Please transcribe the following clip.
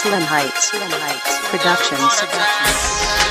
Slim Heights slim heights Productions.